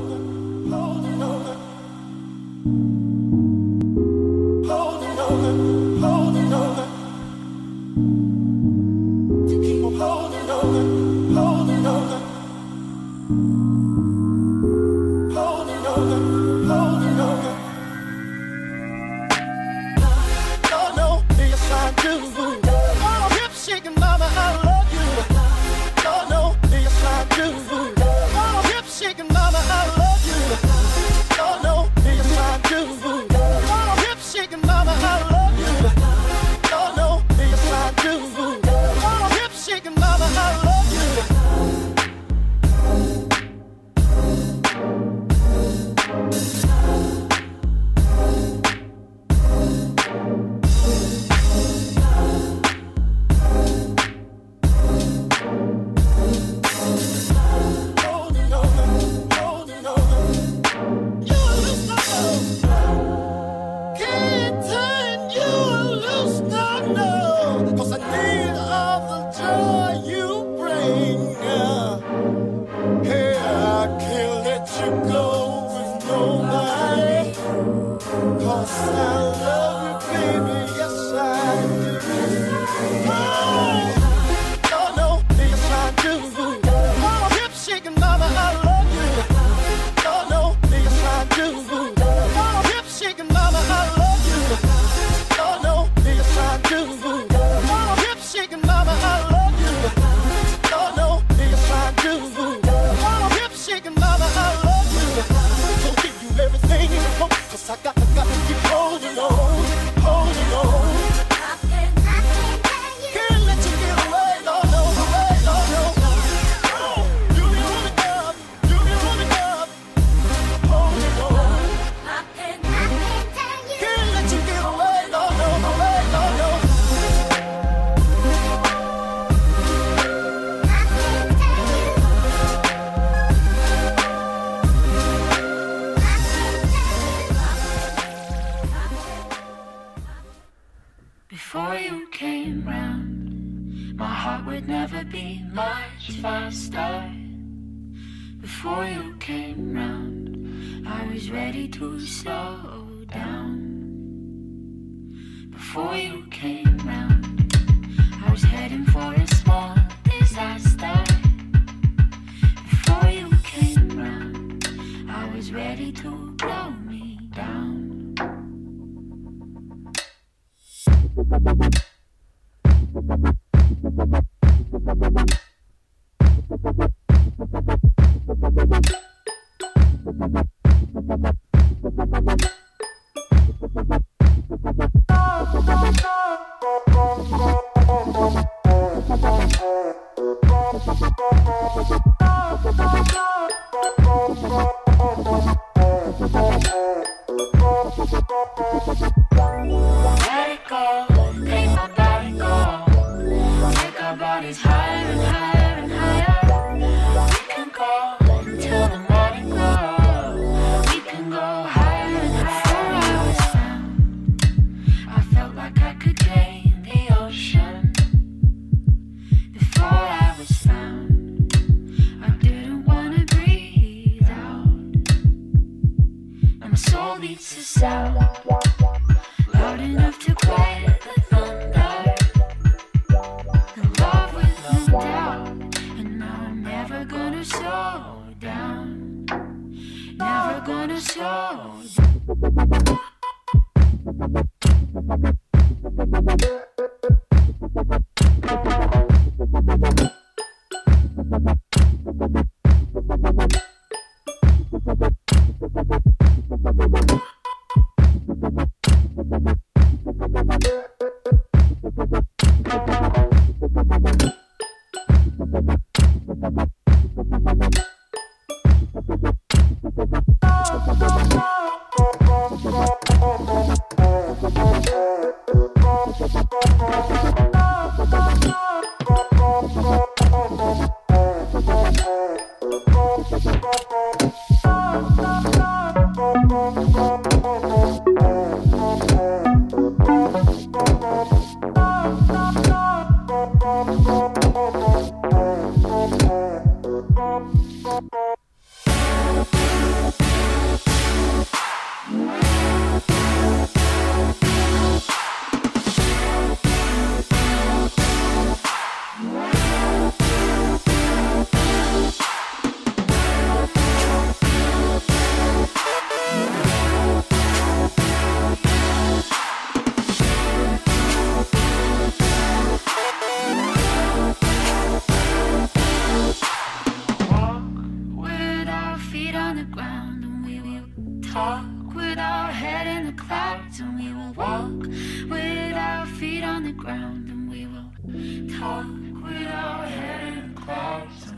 over. sound. would never be much faster. Before you came round, I was ready to slow down. Before you came round, I was heading for needs a sound loud enough to quiet the thunder. In love with the doubt, and I'm never gonna slow down. Never gonna slow down. Walk with our feet on the ground and we will talk with our head in the clouds